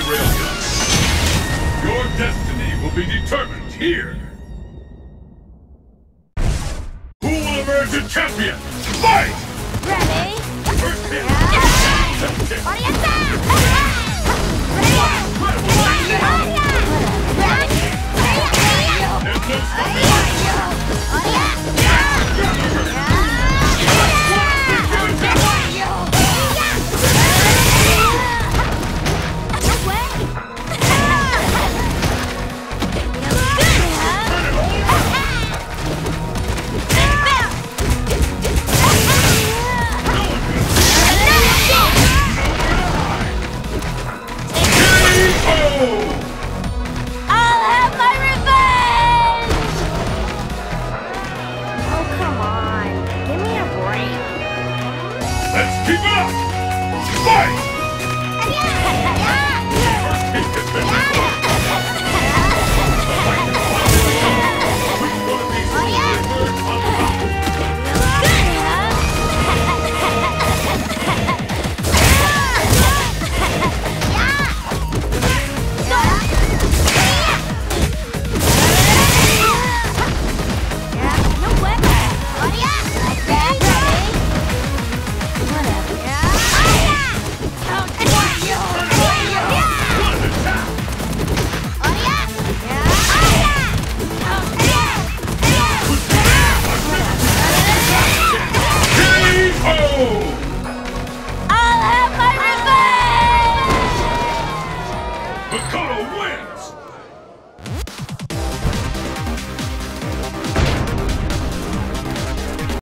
railgun. Your destiny will be determined here. Who will emerge a champion? Fight! Fight! Dakota wins!